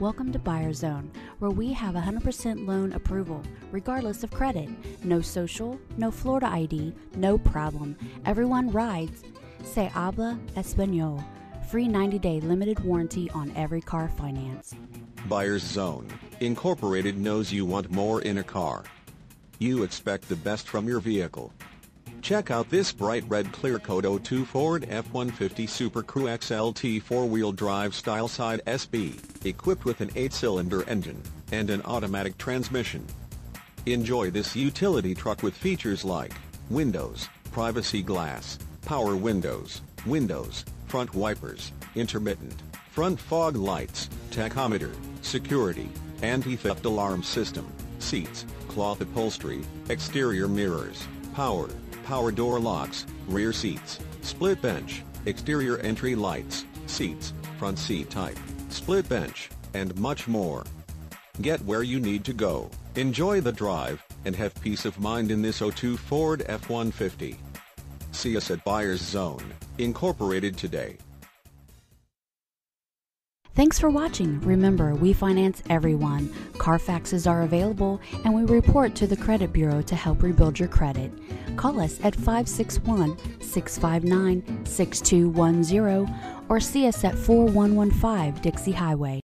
Welcome to Buyer Zone, where we have 100% loan approval, regardless of credit. No social, no Florida ID, no problem. Everyone rides. Se habla español. Free 90 day limited warranty on every car finance. Buyer's Zone Incorporated knows you want more in a car. You expect the best from your vehicle. Check out this bright red clear coat 02 Ford F-150 Super Crew XLT four-wheel drive style side SB, equipped with an 8-cylinder engine and an automatic transmission. Enjoy this utility truck with features like windows, privacy glass, power windows, windows, front wipers, intermittent, front fog lights, tachometer, security, anti-theft alarm system, seats, cloth upholstery, exterior mirrors, power, power door locks, rear seats, split bench, exterior entry lights, seats, front seat type, split bench, and much more. Get where you need to go, enjoy the drive, and have peace of mind in this 02 Ford F-150. See us at Buyers Zone, Incorporated today. Thanks for watching. Remember, we finance everyone. Carfaxes are available, and we report to the credit bureau to help rebuild your credit. Call us at 561 659 6210 or see us at 4115 Dixie Highway.